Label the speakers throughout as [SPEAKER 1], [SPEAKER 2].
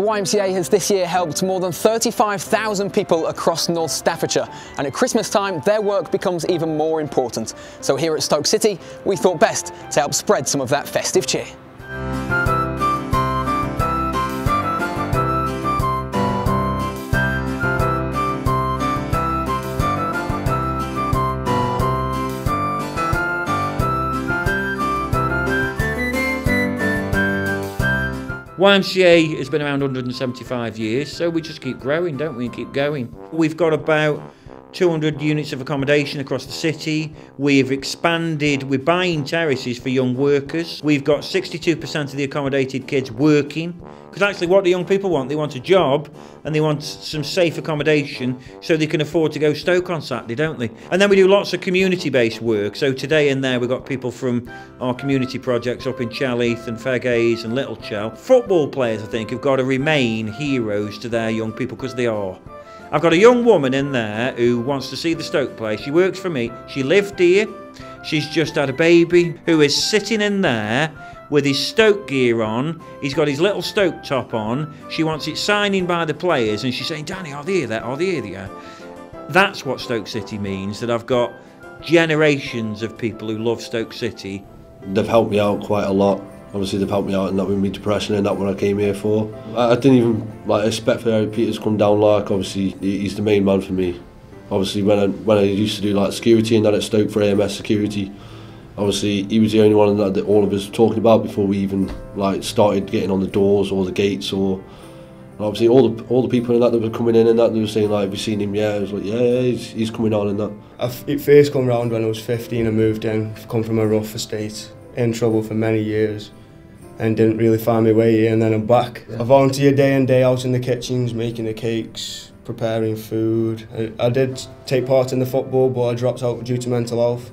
[SPEAKER 1] YMCA has this year helped more than 35,000 people across North Staffordshire, and at Christmas time, their work becomes even more important. So here at Stoke City, we thought best to help spread some of that festive cheer.
[SPEAKER 2] YMCA has been around 175 years, so we just keep growing, don't we, and keep going. We've got about 200 units of accommodation across the city. We've expanded, we're buying terraces for young workers. We've got 62% of the accommodated kids working. Because actually, what do young people want? They want a job and they want some safe accommodation so they can afford to go Stoke on Saturday, don't they? And then we do lots of community based work. So today and there, we've got people from our community projects up in Chell Heath and Fegg Hayes and Little Chell. Football players, I think, have got to remain heroes to their young people because they are. I've got a young woman in there who wants to see the Stoke play. She works for me. She lived here. She's just had a baby who is sitting in there with his Stoke gear on. He's got his little Stoke top on. She wants it signing by the players and she's saying, Danny, are they here there? Are they here there? That's what Stoke City means, that I've got generations of people who love Stoke City.
[SPEAKER 3] They've helped me out quite a lot obviously they've helped me out and that with me depression and that what I came here for. I, I didn't even like expect for Erik Pieters to come down like obviously he's the main man for me. Obviously when I when I used to do like security and that at Stoke for AMS security, obviously he was the only one that, all of us were talking about before we even like started getting on the doors or the gates or obviously all the all the people in that that were coming in and that they were saying like have you seen him yeah I was like yeah, yeah he's, he's coming on and that
[SPEAKER 4] I it first come round when I was 15 I moved in come from a rough estate in trouble for many years and didn't really find my way here and then I'm back. Yeah. I volunteer day in day out in the kitchens making the cakes, preparing food. I, I did take part in the football but I dropped out due to mental health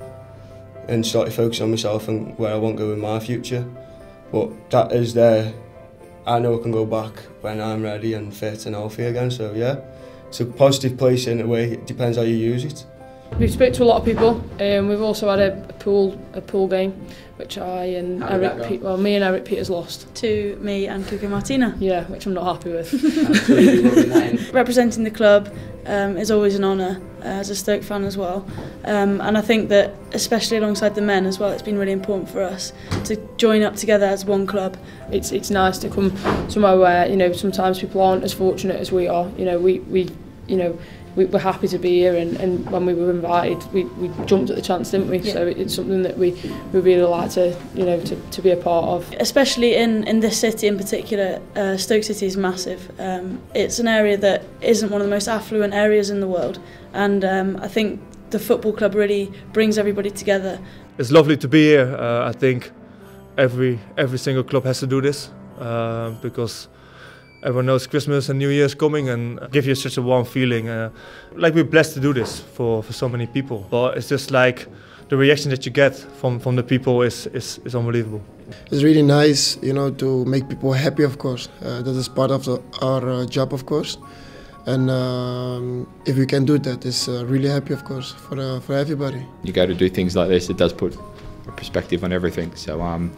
[SPEAKER 4] and started focusing on myself and where I want to go in my future. But that is there. I know I can go back when I'm ready and fit and healthy again. So yeah, it's a positive place in a way. It depends how you use it.
[SPEAKER 5] We've spoke to a lot of people. Um, we've also had a, a pool a pool game, which I and How Eric Pe well me and Eric Peters lost
[SPEAKER 6] to me and Cuco Martina.
[SPEAKER 5] Yeah, which I'm not happy with.
[SPEAKER 6] Representing the club um, is always an honour uh, as a Stoke fan as well, um, and I think that especially alongside the men as well, it's been really important for us to join up together as one club.
[SPEAKER 5] It's it's nice to come somewhere where you know sometimes people aren't as fortunate as we are. You know we we you know we were happy to be here and, and when we were invited we, we jumped at the chance didn't we? Yeah. so it's something that we we really like to you know to, to be a part of.
[SPEAKER 6] Especially in in this city in particular uh, Stoke City is massive. Um, it's an area that isn't one of the most affluent areas in the world. And um, I think the football club really brings everybody together.
[SPEAKER 7] It's lovely to be here. Uh, I think every every single club has to do this uh, because everyone knows Christmas and New Year's coming and give you such a warm feeling. Uh, like we're blessed to do this for, for so many people. But it's just like the reaction that you get from, from the people is, is, is unbelievable.
[SPEAKER 8] It's really nice, you know, to make people happy, of course. Uh, that is part of the, our uh, job, of course. And um, if we can do that, it's uh, really happy, of course, for, uh, for everybody.
[SPEAKER 9] You go to do things like this, it does put a perspective on everything. So um,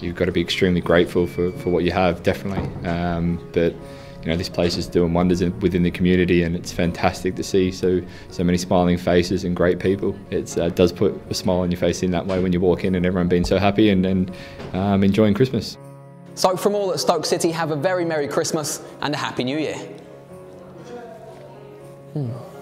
[SPEAKER 9] you've got to be extremely grateful for, for what you have, definitely. Um, but you know, this place is doing wonders in, within the community, and it's fantastic to see so so many smiling faces and great people. It uh, does put a smile on your face in that way when you walk in, and everyone being so happy and, and um, enjoying Christmas.
[SPEAKER 1] So, from all at Stoke City, have a very Merry Christmas and a Happy New Year. Hmm.